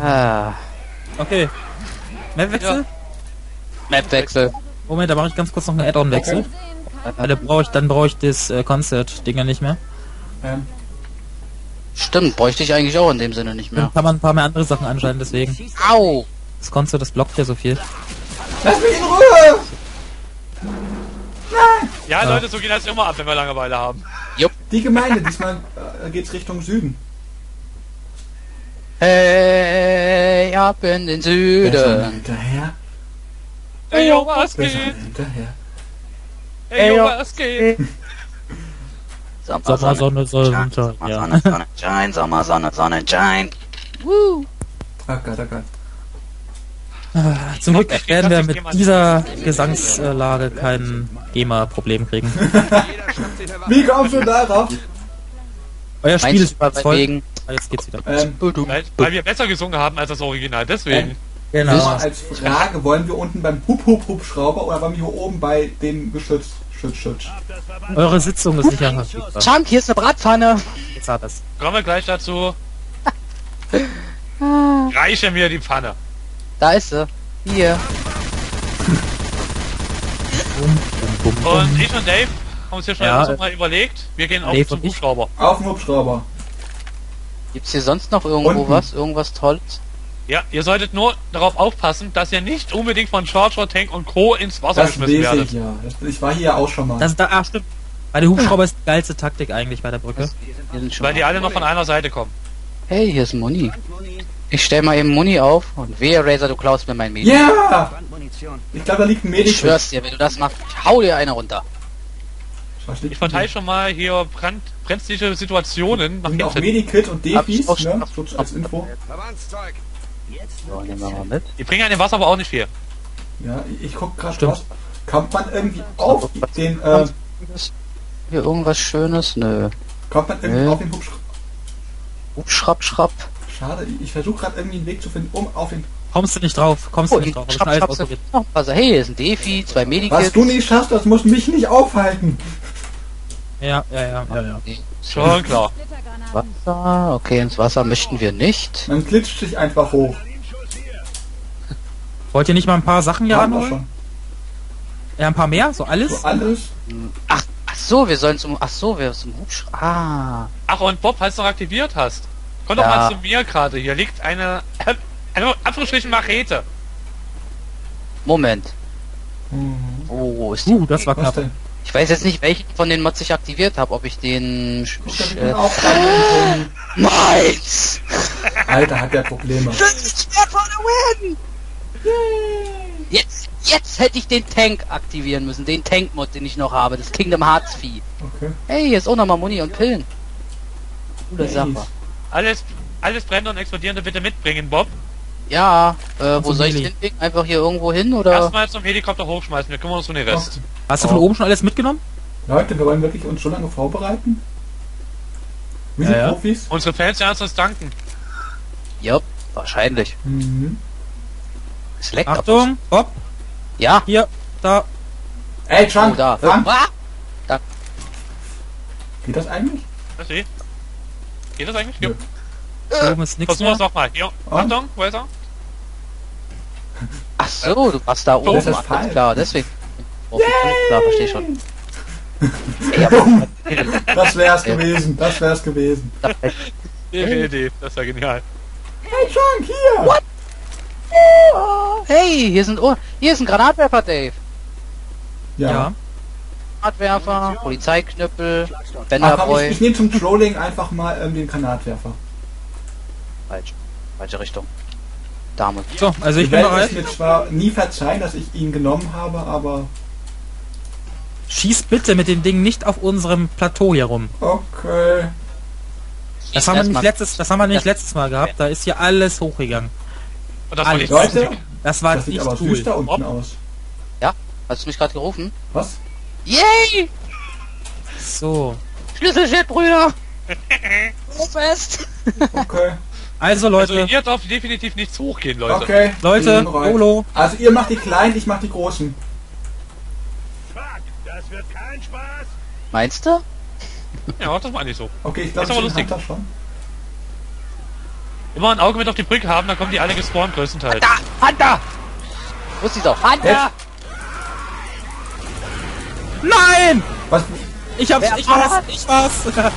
Ah, Okay. Mapwechsel? Mapwechsel. Moment, da mache ich ganz kurz noch einen Add-on-Wechsel. Weil da brauche ich, dann brauche ich das äh, Concert-Dinger nicht mehr. Ähm, Stimmt, bräuchte ich eigentlich auch in dem Sinne nicht mehr. Dann kann man ein paar mehr andere Sachen anschalten, deswegen. Au! Das Concert, das blockt ja so viel. lass mich in Ruhe! Ja, Leute, so geht das immer ab, wenn wir Langeweile haben. Die Gemeinde, diesmal äh, geht's Richtung Süden. Hey, ab in den Süden. hinterher? Ey, yo, was geht? hinterher? Ey, yo, was geht? Sommer, Sommer, Sonne, Sonne, Sonne. Sonne, Sonnenschein, Sommer, Sonne, Sonnenschein. Woo! Oh Gott, oh Gott. Zum Glück werden wir mit dieser Gesangslage kein GEMA-Problem kriegen. Wie kommst du darauf? Euer Spiel ist wegen... Ah, Jetzt geht's wieder. Ähm, Weil, weil wir besser gesungen haben als das Original, deswegen. Genau. nur als Frage, wollen wir unten beim Hup-Hup-Hubschrauber oder wollen wir hier oben bei dem Geschütz? Schütz, Schütz. Eure Sitzung ist sicher verfügbar. Chunk, hier ist eine Bratpfanne. Jetzt hat es. Kommen wir gleich dazu. Reiche mir die Pfanne. Da ist sie. Hier. Und ich und Dave haben uns hier schon Ja, äh, mal überlegt. Wir gehen auf Dave ich? Hubschrauber. Auf dem Hubschrauber. Gibt's hier sonst noch irgendwo Unten. was? Irgendwas Tolles? Ja, ihr solltet nur darauf aufpassen, dass ihr nicht unbedingt von Charger, Tank und Co. ins Wasser Das geschmissen werdet. ich ja. Das, ich war hier auch schon mal. Das, da, ah, stimmt. Bei der Hubschrauber ist die geilste Taktik eigentlich bei der Brücke. Hier sind schon Weil die alle noch von einer Seite kommen. Hey, hier ist Muni. Ich stell mal eben Muni auf und wehe, Razer, du klaust mir mein Medi. Ja! Ich glaube, da liegt ein Ich Medikit. schwör's dir, wenn du das machst, ich hau dir eine runter. Ich verteile schon mal hier brand, brenzliche Situationen nach Und auch. Medikit und Defis, auch ne? So als Info. So, nehmen wir mal mit. Die bringen an dem Wasser aber auch nicht viel. Ja, ich, ich guck gerade Stimmt. was. Kommt man irgendwie auf den, äh, Hier irgendwas Schönes? Nö. kommt man irgendwie Nö. auf den Hubschrauber? Hubschrapp, schrapp. Schade, ich versuche gerade irgendwie einen Weg zu finden, um auf den. Kommst du nicht drauf? Kommst Oh, du nicht drauf? Schrapp, schrapp, noch was. Hey, hier ist ein Defi, zwei Medikits. Was du nicht schaffst, das muss mich nicht aufhalten. Ja, ja, ja, ja, ja. Schon klar. Wasser. Okay, ins Wasser möchten wir nicht. Man glitscht sich einfach hoch. Wollt ihr nicht mal ein paar Sachen hier anholen? Ja, ein paar mehr? So alles? So alles. Ach, ach so, wir sollen zum. Ach so, wir zum Hubschrauber. Ah. Ach, und Bob, falls du noch aktiviert hast, komm doch Ja. mal zu mir gerade. Hier liegt eine, eine Anführungsstrichen Machete. Moment. Mhm. Oh, ist die. Uh, das war Was knapp. Ich weiß jetzt nicht, welchen von den Mods ich aktiviert habe. Ob ich den. wird äh. Meins! Alter, hat der Probleme. Jetzt, jetzt hätte ich den Tank aktivieren müssen. Den Tank-Mod, den ich noch habe. Das Kingdom Hearts Vieh. Okay. Hey, hier ist auch nochmal Muni und Pillen. Coole Nice. Sache. Alles, alles brennende und explodierende bitte mitbringen, Bob. Ja, äh, wo soll ich Heli. hinlegen? Einfach hier irgendwo hin oder? Erstmal zum Helikopter hochschmeißen, wir kümmern uns um den Rest. Hast du von Oh. oben schon alles mitgenommen? Leute, wir wollen wirklich uns so lange vorbereiten? Wir sind Ja, ja. Profis. Unsere Fans werden uns danken. Ja, wahrscheinlich. Mhm. Es leckt. Achtung, Bob, Ja. hier, da. Ey, Oh, Chunk, da. Frank, Ah, geht das eigentlich? Das sehe Geht das eigentlich? Nö. Ja. Oben ist nichts Versuchen wir es nochmal. Achtung, wo ist er? ach so, du warst da oben. Das ist falsch. klar, deswegen. Oh, klar, verstehe schon. Das wär's gewesen, das wär's gewesen. Definitiv, das ist ja genial. Hey, Chunk, hier! What? hey, hier sind oh, hier ist ein Granatwerfer, Dave. Ja. Ja. Granatwerfer, Polizeiknüppel, komm, ich, Bannerboy. ich nehme zum Trolling einfach mal ähm, den Granatwerfer. Falsch. Falsche Richtung. Dame. So, also ich Ich bin werde bereit. es mir zwar nie verzeihen, dass ich ihn genommen habe, aber Schieß bitte mit dem Ding nicht auf unserem Plateau hier rum. okay. Das haben wir nicht letztes, das haben wir nicht letztes Mal gehabt. Da ist hier alles hochgegangen. Und das war Alles. nicht Leute, Das war das sieht nicht aber cool. da unten aus. Hast du mich gerade gerufen? Was? Yay! So. Schlüsselschild, Brüder! Fest! Okay. Also Also Leute, hier darf definitiv nichts hochgehen, Leute. Okay. Leute. Polo. Also ihr macht die kleinen, ich mach die großen. Das wird kein Spaß. Meinst du? Ja, das meine ich so. Okay, ich glaube, Ist aber den lustig. schon. Immer ein Auge mit auf die Brücke haben, dann kommen die alle gespawnt größtenteils. Da! Hunter! Wo ist die doch? Hunter! Jetzt. Nein! Was? Ich hab's, ich war's, ich war's.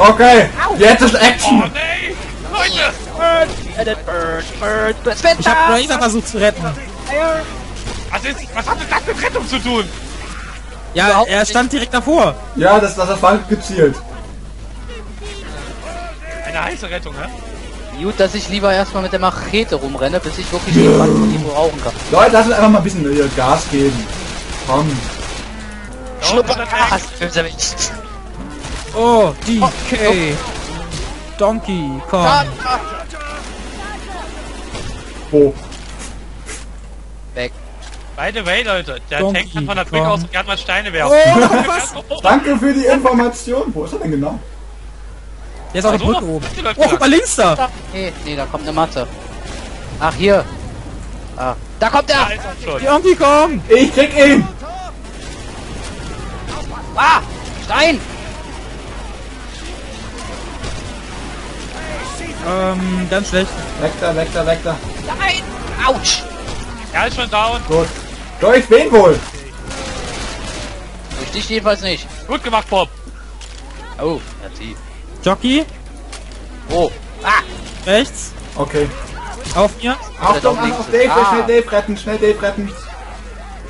Okay, jetzt ist Oh Action. nee! Leute! Bird, Bird, Bird, Bird, Spender! Ich hab Razor versucht zu retten. Was ist, was hat denn das mit Rettung zu tun? Ja, Überhaupt er nicht. stand direkt davor. Ja, das, das war gezielt. Eine heiße Rettung, ne? Gut, dass ich lieber erstmal mit der Machete rumrenne, bis ich wirklich jemanden von ihm brauchen kann. Leute, lass uns einfach mal ein bisschen Gas geben. Komm. Schnuppergas! Bösewicht! Oh, DK. Donkey Kong. Wo? Weg. By the way, Leute, der Donkey Tank kann von der Brücke aus gerne mal Steine werfen. Oh, was? Danke für die Information. Wo ist er denn genau? Der ist auf der Also, Brücke oben. Oh, guck mal links da. Nee, nee, da kommt eine Matte. Ach, hier. Ah, da kommt er! schon. Donkey Kong. Ich krieg ihn. Ah! Stein! Ähm, ganz schlecht. Weg da, weg da, weg da. Nein! Autsch! Er ist schon down. Gut. Durch wen wohl? Durch dich jedenfalls nicht. Gut gemacht, Bob. Oh, ja, sie. Jockey, Oh. Ah! rechts. Okay. Auf mir. Achtung, auf Dave, ist. schnell Ah. Dave retten, schnell Dave retten.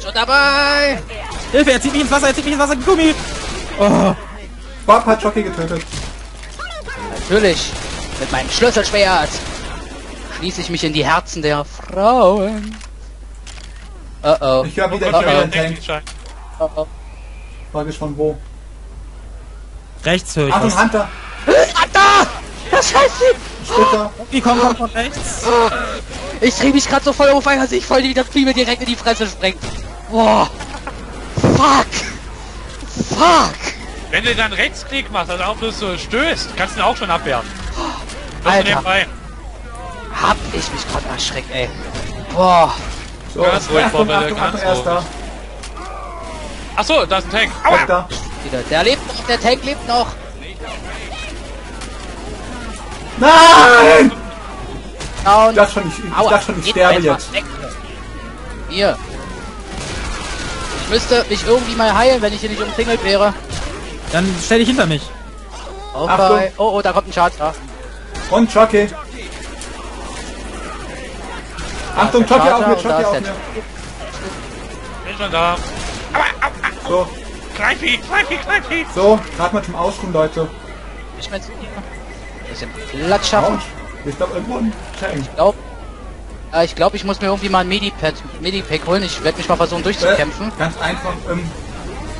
Schon dabei! Hilfe, er zieht mich ins Wasser, er zieht mich ins Wasser. Gummi. Oh, Bob hat Jockey getötet. Natürlich. Mit meinem Schlüsselschwert schließe ich mich in die Herzen der Frauen. Oh oh. Ich höre wieder der einen Tank. Oh, oh. Frage ist von wo. rechts höre ich Achtung, was. Hunter. Ah, da! Das heißt, Splitter. Kong kommt von rechts. ich drehe mich gerade so voll auf ein, dass ich voll die das mir direkt in die Fresse sprengt. Boah. Fuck. Fuck. Wenn du dann Rechtsklick machst, also auch bloß so stößt, kannst du ihn auch schon abwehren. Alter. Hab ich mich gerade erschreckt, ey. Boah. So, Ganz ruhig, Bob, Achtung, ganz erster. Achso, da ist ein Tank. Aua! Da. Wieder. Der lebt noch, der Tank lebt noch. Nein! Down. Ich dachte schon, ich, ich, Aua, dachte schon, ich sterbe jetzt. Weg. Hier. Ich müsste mich irgendwie mal heilen, wenn ich hier nicht umzingelt wäre. Dann stell dich hinter mich. Okay. Achtung. Oh, oh, da kommt ein Charger. Und Jockey. Achtung, Jockey auf mir, Jockey ist auf mir. Bin schon da. So, Kneifi, Kneifi, Kneifi. so, gerade mal zum Ausruhen, Leute. Ich mein, bisschen Platz schaffen. Ich glaube, irgendwo ein Tank. Ich glaub, äh, ich glaube, ich muss mir irgendwie mal ein Medipad, Medipack holen. Ich werde mich mal versuchen durchzukämpfen. Äh, ganz einfach, ähm,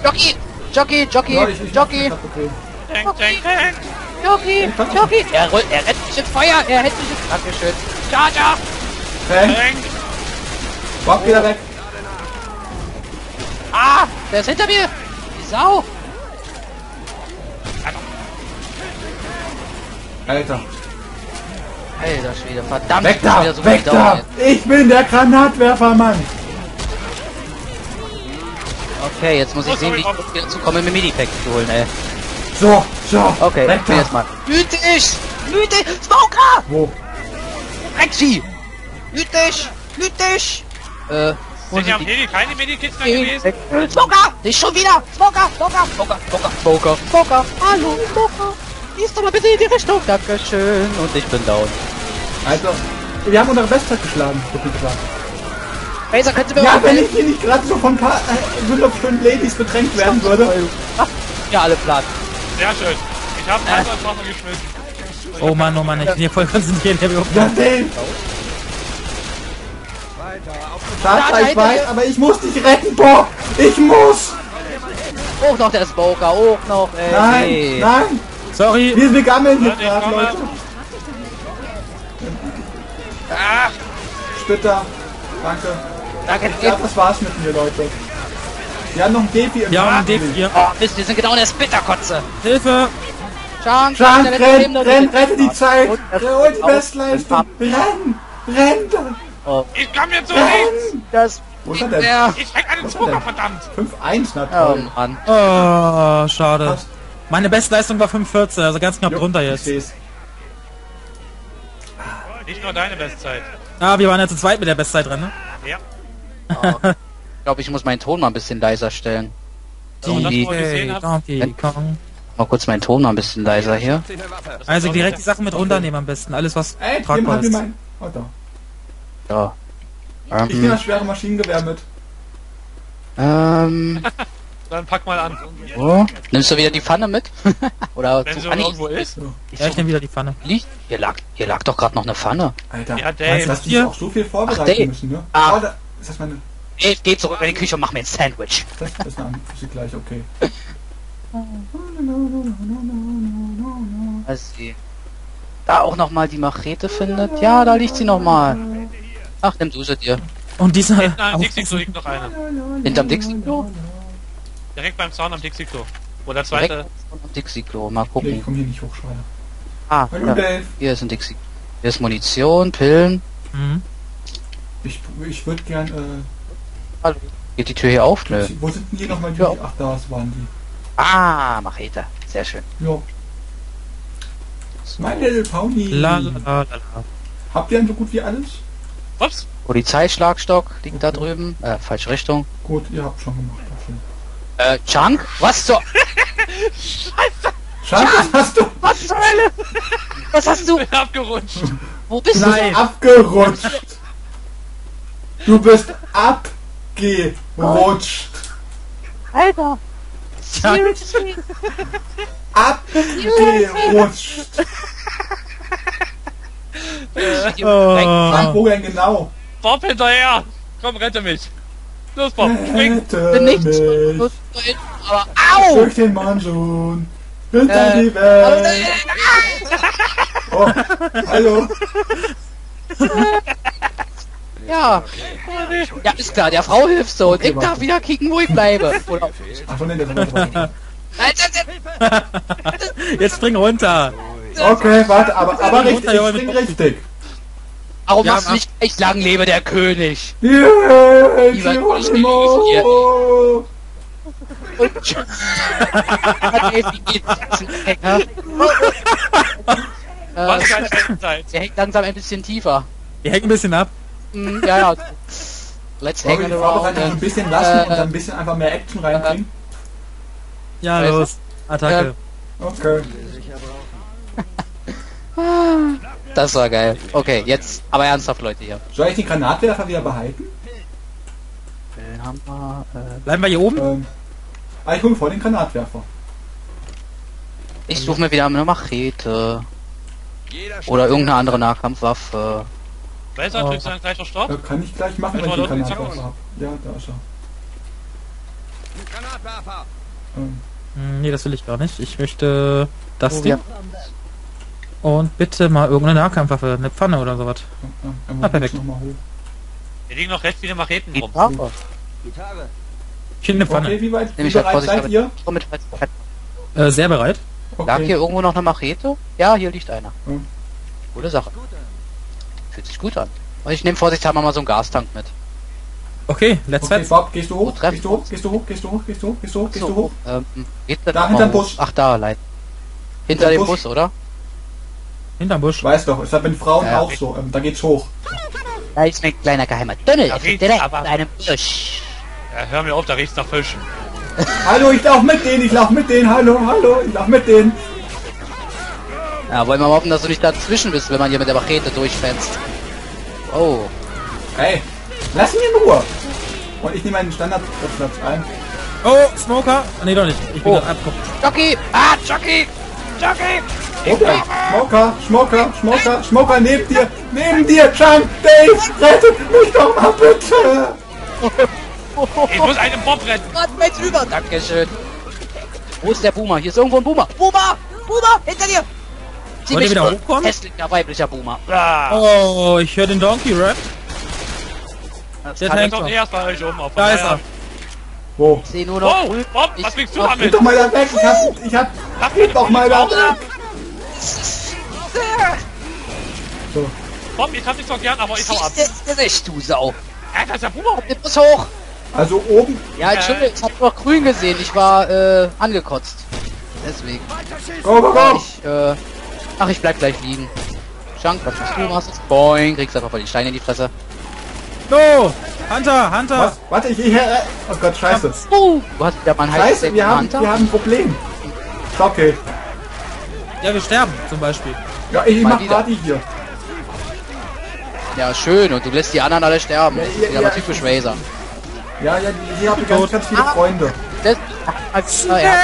Jockey! Jockey! Jockey! ja, ich, ich Jockey! Tank. Jockey! Jockey! Er, roll- er rennt ins Feuer! Er hält mich ins... Dankeschön. Charger! Tank. Bob wieder weg. Ah! Der ist hinter mir! Die Sau! Alter. Alter Schwede, verdammt! Weg da, so weg da. Ich bin der Granatwerfermann. jetzt. Okay, jetzt muss ich Oh, sehen, wie ich wieder dazu komme, mir Medipack zu holen, ey. So, so. Okay, weg da. jetzt mal. Mythisch! Mythisch! Smoker! Wo? Drecksvieh! Mythisch! Mythisch! Äh, wo Sind ja sind die? Heli keine Medikits mehr gewesen? Smoker! Nicht schon wieder! Smoker! Smoker! Smoker! Smoker! Smoker! Smoker! Hallo! Smoker! Gehst doch mal bitte in die Richtung! Dankeschön! Und ich bin down. Also, wir haben unsere Bestzeit geschlagen, so viel gesagt. Razer, könntest du mir Ja, wenn helfen? ich hier nicht gerade so von ein paar äh, wunderschönen Ladies bedrängt werden würde. Ja, alle platt. Sehr schön. Ich habe ins Wasser geschmissen. Oh Mann, oh Mann, ich bin hier voll konzentriert. Der Ja, Dave. Schade, ich weiß, aber ich muss dich retten, Bob. Ich muss. Hoch noch der Smoker, hoch noch, ey. Nein, nee. nein. Sorry. Wir, wir gammeln hier gerade. Leute. Ah, Splitter. Danke. Danke, Ja, das war's mit mir, Leute. Wir haben noch einen Defi im Ja, Park und Dave liegen. hier. Oh, Mist, wir sind genau in der Splitterkotze. Hilfe. Der letzte renn, renn, der rette die Zeit. Hol die Bestleistung. Renn, renn. Oh, ich komm jetzt so nichts. Renn. das Wo ist er denn? Ich häng einen denn? verdammt. 5-1, na Oh. Mann. Oh, schade. Passt. Meine Bestleistung war 5,14, also ganz knapp Jo, drunter jetzt. seh's. Nicht nur deine Bestzeit. Ah, wir waren ja zu zweit mit der Bestzeit dran, ne? Ja. Ich glaube, ich muss meinen Ton mal ein bisschen leiser stellen. Die- gesehen hab, Donkey Kong. Mal kurz meinen Ton mal ein bisschen leiser hier. Also direkt die Sachen mit runternehmen am besten. Alles, was Ey, tragbar ist. mein... Oh, da. Ja. Ich nehme das Ähm, schwere Maschinengewehr mit. ähm, dann pack mal an. oh. Nimmst du wieder die Pfanne mit? Oder Wenn so, irgendwo ist. ich Ja, ich nehme wieder die Pfanne. liegt, hier lag, hier lag doch gerade noch eine Pfanne. Alter, Ja, Dave. weißt du, dass die auch so viel vorbereiten Ach, Dave. müssen, ne? Ah. Oh, da, ist das meine... Ey, geh zurück in die Küche und mach mir ein Sandwich. Das, das ist eine Physik gleich, okay. Was sie da auch noch mal die Machete findet. Ja, da liegt sie noch mal. Ach, nimm du sie dir. Und dieser... Nein, am Dixie-Klo liegt noch eine. Hinterm Dixie-Klo? Direkt beim Zaun am Dixie-Klo. Wo der Direkt zweite. am Dixie-Klo. Mal Nee, ich gucken. komm hier nicht hoch, schade. Ah, Hallo ja. Dave. hier ist ein Dixie. Hier ist Munition, Pillen. Mhm. Ich, ich würde gern, äh, Hallo. Geht die Tür hier auf? Nö. wo sind denn hier nochmal die? Ach, da waren die. Ah, Machete. Sehr schön. Ja. My Little Pony. La, la, la, la. Habt ihr denn so gut wie alles? Ups. Polizeischlagstock liegt da drüben. Äh, falsche Richtung. Gut, ihr habt schon gemacht. Okay. Äh, Chunk? Was zur... Schade, was hast du? Was zur Hölle? Was hast du? Bin abgerutscht. Wo bist Du du? bist abgerutscht. Du bist abgerutscht. Alter. Seriously? Abgerutscht. Wann, Oh. wo denn genau? Bob hinterher. Komm, rette mich. Los, Bob, spring. Rette Nichts. mich Aber au! durch den Monsun. Hinter Äh, die Welt. Oh, hallo. Ja. Ja, ist klar, der Frau hilfst du und ich darf wieder kicken, wo ich bleibe. Oder, der. Jetzt spring runter. Okay, warte, aber, aber richtig, spring richtig. Warum Ja, machst du nicht gleich lang lebe der König? Yeah, Geronimo. Und Hacker. Was für Äh, eine der hängt langsam ein bisschen tiefer. Wir hängen ein bisschen ab. Hm, ja, ja. Let's hang wir it die around. ein bisschen lassen und Äh, dann ein bisschen einfach mehr Action reinbringen? Ja, Weißt du? los. Attacke. Okay. Das war geil. Okay, jetzt, aber ernsthaft, Leute hier. Soll ich den Granatwerfer wieder behalten? Pillenhammer, äh, Bleiben wir hier oben? Ähm, ah, ich hole vor den Granatwerfer. ich suche mir wieder eine Machete. Oder irgendeine andere Nahkampfwaffe. Besser, Oh. drückst du dann gleich auf Stopp? Äh, kann ich gleich machen, wenn ich den Granatwerfer habe. Ja, da ist er. Ähm, Hm, Nee, das will ich gar nicht. Ich möchte das Oh, Ding. ja. Und bitte mal irgendeine Nahkampfwaffe, eine Pfanne oder sowas. ja, ja, Ah, perfekt. Hier liegen noch recht viele Macheten rum. Gitarre. Ich eine Pfanne. Okay, wie weit wie ich halt bereit Vorsicht seid ihr? Äh, sehr bereit. Lag hier Okay. irgendwo noch eine Machete? Ja, hier liegt einer. Hm. Gute Sache. Fühlt sich gut an. Und ich nehme vorsichtshalber mal so einen Gastank mit. Okay, let's Okay, fetz. Bob, gehst du hoch? Gehst du hoch? Gehst du hoch? Gehst du hoch? Gehst du hoch? Gehst du hoch? Gehst du hoch? ähm, geht Da, hinterm mal hoch? Bus. Ach, da, leid. Hinter dem Bus. Bus, oder? Hinterm Busch. Ich weiß doch, ist halt mit Frauen Ja, auch so. Ähm, da geht's hoch. Da ist ein kleiner geheimer Tunnel. Da riecht's direkt aber- in einem Busch. Ja, hör mir auf, da riecht's nach Fischen. Hallo, ich lauf mit denen, ich lauf mit denen, hallo, hallo, ich lauf mit denen. Ja, wollen wir mal hoffen, dass du nicht dazwischen bist, wenn man hier mit der Machete durchfenst. Oh. Ey, lass ihn in Ruhe. Und ich nehme meinen Standardplatz ein. Oh, Smoker. Nee, doch nicht. Ich bin Oh. abgeguckt. Jockey! Ah, Jockey! Jockey! Okay, Schmocker, Schmocker, Schmocker, Schmocker neben dir, neben dir, Jump, Dave, rettet mich doch mal bitte. Ich muss einen Bob retten. Mal jetzt rüber! Dankeschön. Wo ist der Boomer? Hier ist irgendwo ein Boomer. Boomer! Boomer! Hinter dir! Ihr wieder hochkommen? Hässlicher weiblicher Boomer. Ah, Oh, ich höre den Donkey Rap. Das Der ich, doch erst bei euch oben auf. Da ist er. Wo? ich sehe nur noch. Oh, Bob, was Ich- wiegst du damit? Geht doch mal da weg, ich hab, ich hab, Lass geht doch mal da weg. So, Bob, ich hab dich doch gern, aber ich hau ab. Gesicht, du Sau. Das ist der Boomer. Den Bus hoch. also oben, Ja, Entschuldigung, ich hab noch grün gesehen. Ich war, äh, angekotzt. Deswegen. go, go, go. Ich, äh, ach, ich bleib gleich liegen. Shank, was machst du? Was ist? Boing, kriegst einfach voll die Steine in die Fresse. No! Hunter, Hunter! Was? Warte, ich, ich, äh, oh Gott, scheiße. Uh, du hast wieder mal einen Scheiße, wir haben, wir haben ein Problem. Okay. Ja, wir sterben zum Beispiel. Ja, ich mach wieder. Party hier. Ja, schön. Und du lässt die anderen alle sterben. Ja, Das ist ja, ja. mal typisch Razer. Ja, ja, die, die haben ganz, ganz viele Ah. Freunde. Das, ah, ja.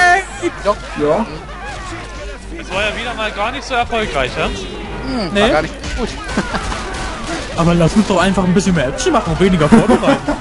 Doch, Ja. Das war ja wieder mal gar nicht so erfolgreich, ja? war Nee, gar nicht gut. aber lass uns doch einfach ein bisschen mehr Action machen und weniger vorbereiten.